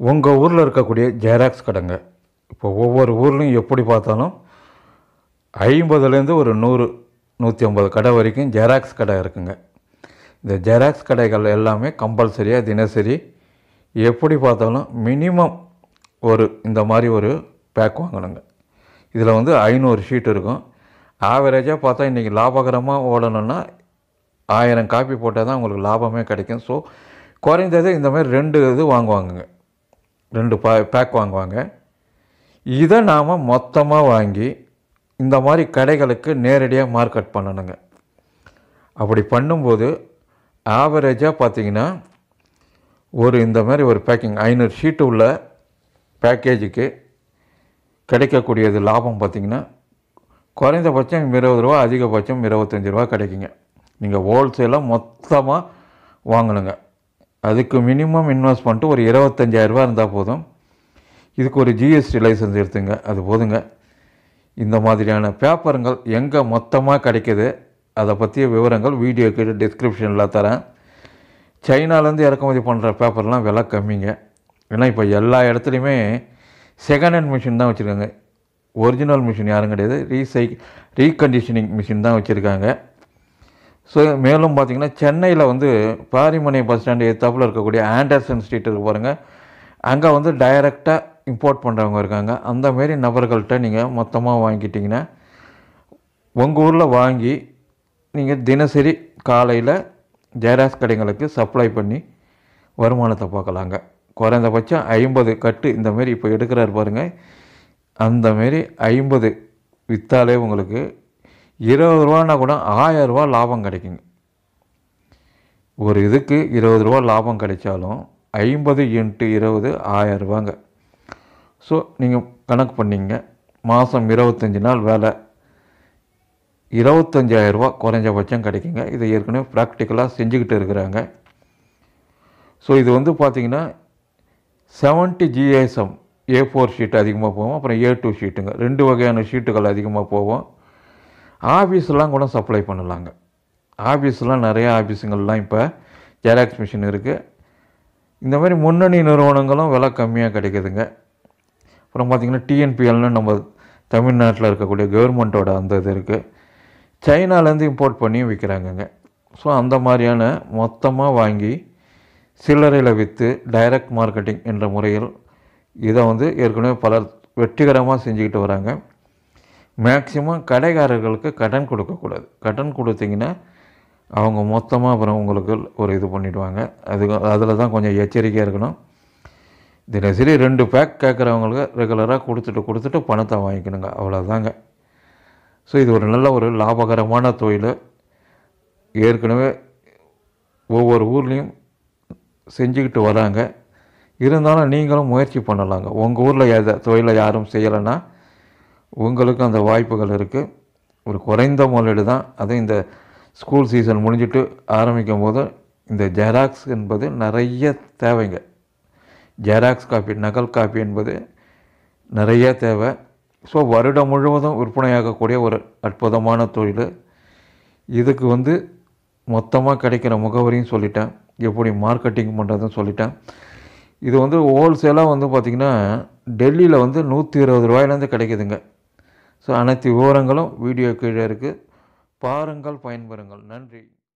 உங்கள் ஊரில் இருக்கக்கூடிய ஜெராக்ஸ் கடைங்க. இப்போ ஒவ்வொரு ஊர்லேயும் எப்படி பார்த்தாலும் ஐம்பதுலேருந்து ஒரு நூறு நூற்றி ஐம்பது கடை வரைக்கும் ஜெராக்ஸ் கடை இருக்குங்க. இந்த ஜெராக்ஸ் கடைகள் எல்லாமே கம்பல்சரியாக தினசரி எப்படி பார்த்தாலும் மினிமம் ஒரு இந்த மாதிரி ஒரு பேக் வாங்கணுங்க. இதில் வந்து ஐநூறு ஷீட் இருக்கும். ஆவரேஜாக பார்த்தா இன்றைக்கி லாபகரமாக ஓடணும்னா ஆயிரம் காப்பி போட்டால் தான் உங்களுக்கு லாபமே கிடைக்கும். ஸோ குறைந்தது இந்த மாதிரி ரெண்டு இது வாங்குவாங்கங்க. ரெண்டு பா பேக் வாங்குவாங்க. இதை நாம் மொத்தமாக வாங்கி இந்த மாதிரி கடைகளுக்கு நேரடியாக மார்க்கெட் பண்ணணுங்க. அப்படி பண்ணும்போது ஆவரேஜாக பார்த்தீங்கன்னா ஒரு இந்த மாதிரி ஒரு பேக்கிங் ஐநூறு ஷீட்டு உள்ள பேக்கேஜுக்கு கிடைக்கக்கூடியது லாபம் பார்த்திங்கன்னா குறைந்தபட்சம் இருபது ரூபா அதிகபட்சம் இருபத்தஞ்சி ரூபா கிடைக்குங்க. நீங்கள் ஹோல்சேலாக மொத்தமாக வாங்கணுங்க. அதுக்கு மினிமம் இன்வெஸ்ட்மெண்ட்டு ஒரு இருபத்தஞ்சாயிரரூபா இருந்தால் போதும். இதுக்கு ஒரு ஜிஎஸ்டி லைசன்ஸ் எடுத்துங்க அது போதுங்க. இந்த மாதிரியான பேப்பருங்கள் எங்கே மொத்தமாக கிடைக்குது அதை பற்றிய விவரங்கள் வீடியோ வீடியோக்கு டிஸ்கிரிப்ஷனில் தரேன். சைனாலேருந்து இறக்குமதி பண்ணுற பேப்பர்லாம் விலை கம்மிங்க. ஏன்னா இப்போ எல்லா இடத்துலையுமே செகண்ட் ஹேண்ட் மிஷின் தான் வச்சுருக்காங்க. ஒரிஜினல் மிஷின் யாரும் கிடையாது. ரீசை ரீகண்டிஷனிங் மிஷின் தான் வச்சுருக்காங்க. ஸோ மேலும் பார்த்திங்கன்னா சென்னையில் வந்து பாரிமனை பஸ் ஸ்டாண்டு எத்தாப்பில் இருக்கக்கூடிய ஆண்டர்சன் ஸ்ட்ரீட் இருக்கு பாருங்கள் அங்கே வந்து டைரெக்டாக இம்போர்ட் பண்ணுறவங்க இருக்காங்க. அந்த மாரி நபர்கள்ட்ட நீங்கள் மொத்தமாக வாங்கிட்டிங்கன்னா உங்கள் ஊரில் வாங்கி நீங்கள் தினசரி காலையில் ஜெராக்ஸ் கடைங்களுக்கு சப்ளை பண்ணி வருமானத்தை பார்க்கலாங்க. குறைந்தபட்சம் ஐம்பது கட்டு இந்தமாரி இப்போ எடுக்கிறார் பாருங்கள் அந்த மாரி ஐம்பது விற்றாலே உங்களுக்கு இருபது ரூபான்னா கூட ஆயரூபா லாபம் கிடைக்குங்க. ஒரு இதுக்கு இருபது ரூபா லாபம் கிடைச்சாலும் ஐம்பது இன்ட்டு இருபது ஆயரூபாங்க ஸோ நீங்கள் கணக்கு பண்ணிங்க. மாதம் இருபத்தஞ்சி நாள் வேலை. இருபத்தஞ்சாயிரரூபா குறைஞ்சபட்சம் கிடைக்குங்க. இதை ஏற்கனவே ப்ராக்டிக்கலாக செஞ்சுக்கிட்டு இருக்கிறாங்க. ஸோ இது வந்து பார்த்திங்கன்னா seventy GSM A four sheet அதிகமாக போவோம் அப்புறம் ஏ டூ ஷீட்டுங்க ரெண்டு வகையான ஷீட்டுகள் அதிகமாக போவோம் ஆஃபீஸ்லாம் கூட சப்ளை பண்ணலாங்க. ஆஃபீஸ்லாம் நிறைய ஆஃபீஸுங்கள்லாம் இப்போ ஜெராக்ஸ் மிஷின் இருக்குது இந்த மாதிரி முன்னணி நிறுவனங்களும் விலை கம்மியாக கிடைக்குதுங்க. அப்புறம் பார்த்திங்கன்னா டிஎன்பிஎல்னு நம்ம தமிழ்நாட்டில் இருக்கக்கூடிய கவர்மெண்ட்டோட அந்த இது இருக்குது சைனாலேருந்து இம்போர்ட் பண்ணி விற்கிறாங்கங்க ஸோ அந்த மாதிரியான மொத்தமாக வாங்கி சில்லறையில் விற்று டைரக்ட் மார்க்கெட்டிங் என்ற முறையில் இதை வந்து ஏற்கனவே பலர் வெற்றிகரமாக செஞ்சுக்கிட்டு வராங்க. மேக்சிமம் கடைக்காரர்களுக்கு கடன் கொடுக்கக்கூடாது. கடன் கொடுத்தீங்கன்னா அவங்க மொத்தமாக அப்புறம் உங்களுக்கு ஒரு இது பண்ணிவிடுவாங்க அது அதில் தான் கொஞ்சம் எச்சரிக்கையாக இருக்கணும். தினசரி ரெண்டு பேக் கேட்குறவங்களுக்கு ரெகுலராக கொடுத்துட்டு கொடுத்துட்டு பணத்தை வாங்கிக்கணுங்க. அவ்வளோதாங்க ஸோ இது ஒரு நல்ல ஒரு லாபகரமான தொழில். ஏற்கனவே ஒவ்வொரு ஊர்லேயும் செஞ்சுக்கிட்டு வராங்க. இருந்தாலும் நீங்களும் முயற்சி பண்ணலாங்க. உங்கள் ஊரில் எதை தொழிலை யாரும் செய்யலைன்னா உங்களுக்கும் அந்த வாய்ப்புகள் இருக்குது ஒரு குறைந்த முதலீடு தான். அதுவும் இந்த ஸ்கூல் சீசன் முடிஞ்சிட்டு ஆரம்பிக்கும் போது இந்த ஜெராக்ஸ் என்பது நிறைய தேவைங்க. ஜெராக்ஸ் காப்பி நகல் காப்பி என்பது நிறைய தேவை. ஸோ வருடம் முழுவதும் விற்பனையாகக்கூடிய ஒரு அற்புதமான தொழில். இதுக்கு வந்து மொத்தமாக கிடைக்கிற முகவரியும் சொல்லிட்டேன். எப்படி மார்க்கெட்டிங் பண்ணுறதுன்னு சொல்லிட்டேன். இது வந்து ஹோல்சேலாக வந்து பார்த்திங்கன்னா டெல்லியில் வந்து நூற்றி இருபது ரூபாயிலேருந்து கிடைக்குதுங்க. ஸோ அனைத்து விவரங்களும் வீடியோ கீழே இருக்குது பாருங்கள் பயன்பெறுங்கள். நன்றி.